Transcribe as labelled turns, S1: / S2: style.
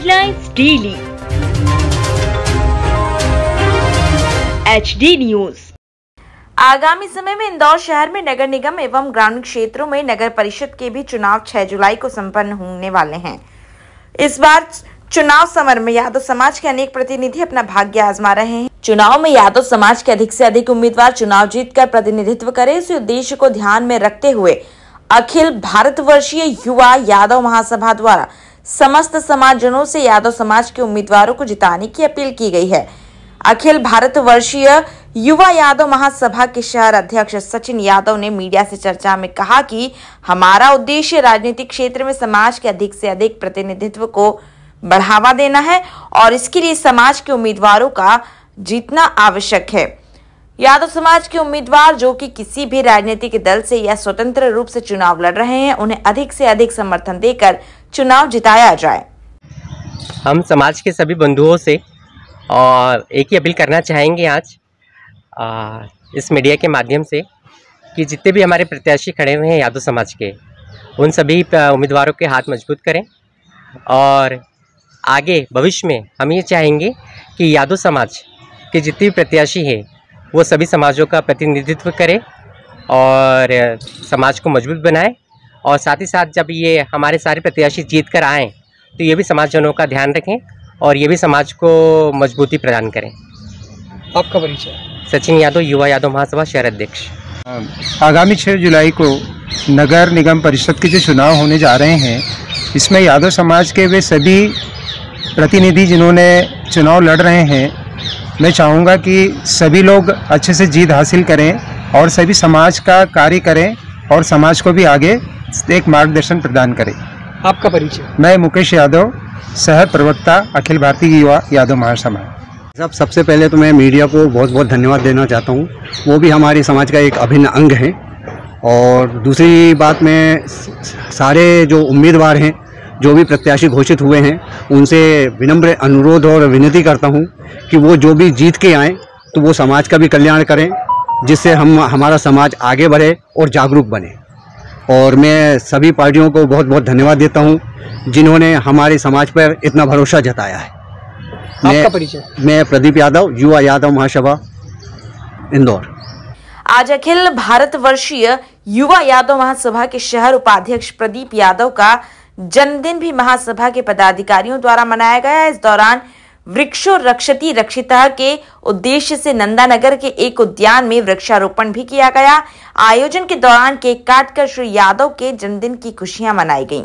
S1: Headlines daily H D news
S2: आगामी समय में इंदौर शहर में नगर निगम एवं ग्रामीण क्षेत्रों में नगर परिषद के भी चुनाव 6 जुलाई को संपन्न होने वाले हैं। इस बार चुनाव समर में यादव समाज के अनेक प्रतिनिधि अपना भाग्य आजमा रहे हैं। चुनाव में यादव समाज के अधिक से अधिक उम्मीदवार चुनाव जीतकर प्रतिनिधित्व करें इस उद्देश्य को ध्यान में रखते हुए अखिल भारतवर्षीय युवा यादव महासभा द्वारा समस्त समाजजनों से यादव समाज के उम्मीदवारों को जिताने की अपील की गई है। अखिल भारत वर्षीय युवा यादव महासभा के शहर अध्यक्ष सचिन यादव ने मीडिया से चर्चा में कहा कि हमारा उद्देश्य राजनीतिक क्षेत्र में समाज के अधिक से अधिक प्रतिनिधित्व को बढ़ावा देना है और इसके लिए समाज के उम्मीदवारों का जीतना आवश्यक है। यादव समाज के उम्मीदवार जो कि किसी भी राजनीतिक दल से या स्वतंत्र रूप से चुनाव लड़ रहे हैं, उन्हें अधिक से अधिक समर्थन देकर चुनाव जिताया जाए।
S3: हम समाज के सभी बंधुओं से और एक ही अपील करना चाहेंगे आज आ, इस मीडिया के माध्यम से कि जितने भी हमारे प्रत्याशी खड़े हुए हैं यादव समाज के उन सभी उम्मीदवारों के हाथ मज़बूत करें। और आगे भविष्य में हम ये चाहेंगे कि यादव समाज के जितने भी प्रत्याशी हैं वो सभी समाजों का प्रतिनिधित्व करें और समाज को मज़बूत बनाए। और साथ ही साथ जब ये हमारे सारे प्रत्याशी जीत कर आएँ तो ये भी समाजजनों का ध्यान रखें और ये भी समाज को मजबूती प्रदान करें।
S4: आपका परिचय?
S3: सचिन यादव युवा यादव महासभा शहर अध्यक्ष।
S4: आगामी 6 जुलाई को नगर निगम परिषद के जो चुनाव होने जा रहे हैं इसमें यादव समाज के वे सभी प्रतिनिधि जिन्होंने चुनाव लड़ रहे हैं मैं चाहूँगा कि सभी लोग अच्छे से जीत हासिल करें और सभी समाज का कार्य करें और समाज को भी आगे एक मार्गदर्शन प्रदान करें।
S5: आपका परिचय।
S4: मैं मुकेश यादव शहर प्रवक्ता अखिल भारतीय युवा यादव महासभा।
S6: सब सबसे पहले तो मैं मीडिया को बहुत बहुत धन्यवाद देना चाहता हूँ। वो भी हमारे समाज का एक अभिन्न अंग है। और दूसरी बात मैं सारे जो उम्मीदवार हैं जो भी प्रत्याशी घोषित हुए हैं उनसे विनम्र अनुरोध और विनती करता हूँ कि वो जो भी जीत के आएँ तो वो समाज का भी कल्याण करें जिससे हम हमारा समाज आगे बढ़े और जागरूक बने। और मैं सभी पार्टियों को बहुत बहुत धन्यवाद देता हूँ जिन्होंने हमारे समाज पर इतना भरोसा जताया है।
S5: आपका परिचय?
S6: मैं प्रदीप यादव युवा यादव महासभा इंदौर।
S2: आज अखिल भारत वर्षीय युवा यादव महासभा के शहर उपाध्यक्ष प्रदीप यादव का जन्मदिन भी महासभा के पदाधिकारियों द्वारा मनाया गया इस दौरान वृक्षो रक्षति रक्षिता के उद्देश्य से नंदानगर के एक उद्यान में वृक्षारोपण भी किया गया आयोजन के दौरान केक काटकर श्री यादव के जन्मदिन की खुशियाँ मनाई गईं।